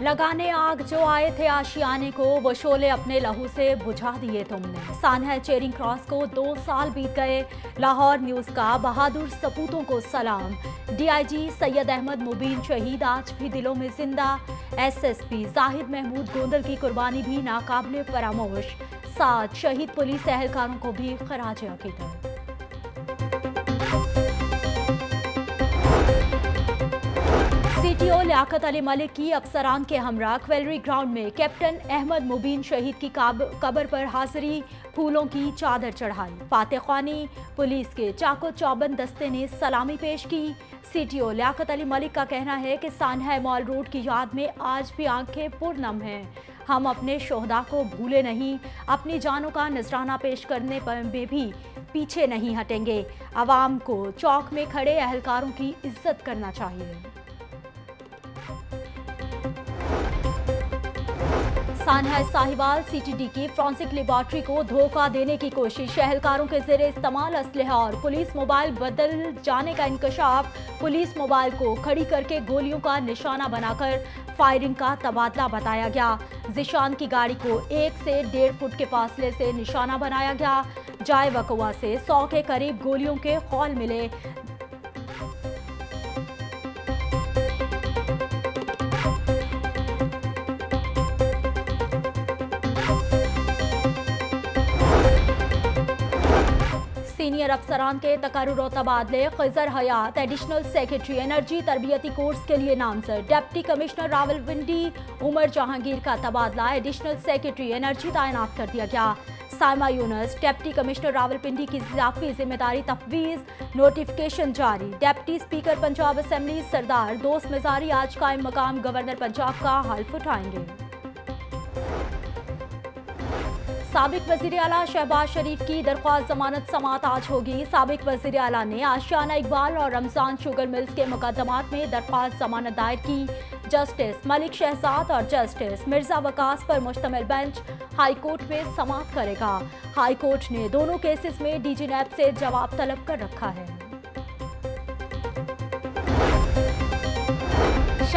लगाने आग जो आए थे आशियाने को, वो शोले अपने लहू से बुझा दिए तुमने। सानहा चेरिंग क्रॉस को दो साल बीत गए। लाहौर न्यूज़ का बहादुर सपूतों को सलाम। डीआईजी सैयद अहमद मुबीन शहीद, आज भी दिलों में ज़िंदा। एसएसपी जाहिद महमूद गोंदल की कुर्बानी भी नाकाबले फरामोश। साथ शहीद पुलिस एहलकारों को भी खराज अकीदत। सीटीओ लियाकत अली मलिक की अफसरान के हमरा क्वेलरी ग्राउंड में कैप्टन अहमद मुबीन शहीद की कब्र पर हाजिरी, फूलों की चादर चढ़ाई। फातेखानी पुलिस के चाको चौबन दस्ते ने सलामी पेश की। सीटीओ लियाकत अली मलिक का कहना है कि सानहा मॉल रोड की याद में आज भी आँखें पुरनम हैं। हम अपने शोहदा को भूले नहीं, अपनी जानों का नजराना पेश करने पर में भी पीछे नहीं हटेंगे। आवाम को चौक में खड़े अहलकारों की इज़्ज़त करना चाहिए। सानहा साहिवाल सीटीडी की फ्रांसिक लेबॉर्ट्री को धोखा देने की कोशिश। एहलकारों के जेर इस्तेमाल असलहा और पुलिस मोबाइल बदल जाने का इंकशाफ। पुलिस मोबाइल को खड़ी करके गोलियों का निशाना बनाकर फायरिंग का तबादला बताया गया। जिशान की गाड़ी को एक से डेढ़ फुट के फासले से निशाना बनाया गया। जाय वकुआ से सौ के करीब गोलियों के खौल मिले। सीनियर अफसरान के तकर्र तबादले खजर हयात। एडिशनल सेक्रेटरी एनर्जी तरबियती कोर्स के लिए नामजद। डिप्टी कमिश्नर रावल रावलपिंडी उमर जहांगीर का तबादला। एडिशनल सेक्रेटरी एनर्जी तैनात कर दिया गया। साइमा यूनस डिप्टी कमिश्नर रावलपिंडी की इजाफी ज़िम्मेदारी तफवीज नोटिफिकेशन जारी। Deputy speaker Punjab assembly Sardar, Dost Mazari, आज कायम मकाम गवर्नर पंजाब का हल्फ उठाएँगे। सबक वज़ीर अला शहबाज शरीफ की दरख्वास्त जमानत समात आज होगी। सबक वज़ीर अला ने आशियाना इकबाल और रमज़ान शुगर मिल्स के मुकदमात में दरख्वास्त जमानत दायर की। जस्टिस मलिक शहजाद और जस्टिस मिर्ज़ा वकास पर मुश्तमिल बेंच हाई कोर्ट में समाप्त करेगा। हाई कोर्ट ने दोनों केसेस में डीजी नैब से जवाब तलब कर रखा है।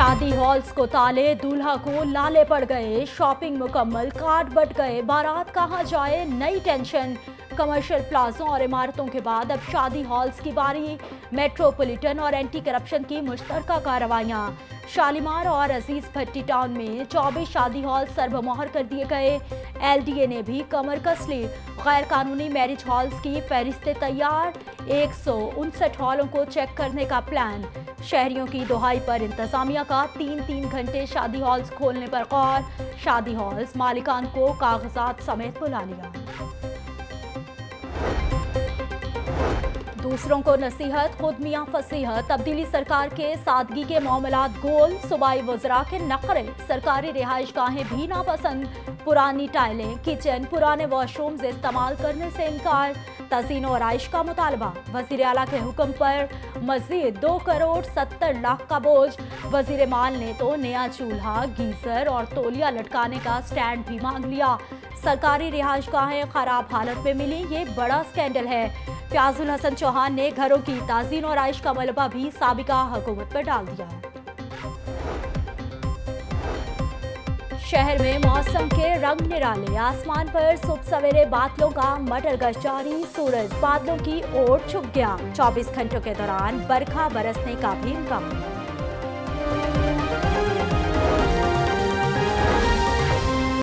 शादी हॉल्स को ताले, दूल्हा को लाले पड़ गए, शॉपिंग मुकम्मल, कार्ड बट गए, बारात कहाँ जाए, नई टेंशन। कमर्शियल प्लाजों और इमारतों के बाद अब शादी हॉल्स की बारी मेट्रोपॉलिटन और एंटी करप्शन की मुश्तरका कार्रवाइयाँ शालीमार और अज़ीज़ भट्टी टाउन में 24 शादी हॉल सर्वमोहर कर दिए गए एलडीए ने भी कमर कस ली गैर कानूनी मैरिज हॉल्स की फहरिस्तें तैयार एक सौ उनसठ हॉलों को चेक करने का प्लान शहरियों की दुहाई पर इंतजामिया का तीन तीन घंटे शादी हॉल्स खोलने पर गौर शादी हॉल्स मालिकान को कागजात समेत बुला लिया दूसरों को नसीहत, खुद मियाँ फसीहत। तब्दीली सरकार के सादगी के मामला गोल, सूबाई वजरा के नखरे। सरकारी रिहाइश गाहें भी नापसंद। पुरानी टाइलें, किचन, पुराने वॉशरूम्स इस्तेमाल करने से इनकार। तजीन और आइश का मुतालबा। वज़ीर अला के हुक्म पर मजीद दो करोड़ सत्तर लाख का बोझ। वज़ीर माल ने तो नया चूल्हा, गीजर और तोलिया लटकाने का स्टैंड भी मांग लिया। सरकारी रिहाइश गाहें खराब हालत में मिली, ये बड़ा स्कैंडल है। फ्याजुल हसन चौहान ने घरों की ताजीन और आइश का मलबा भी सबका हुकूमत पर डाल दिया है। शहर में मौसम के रंग निराले। आसमान पर सुबह सवेरे बादलों का मटर गश जारी। सूरज बादलों की ओर छुप गया। 24 घंटों के दौरान बरखा बरसने का भी इम्कान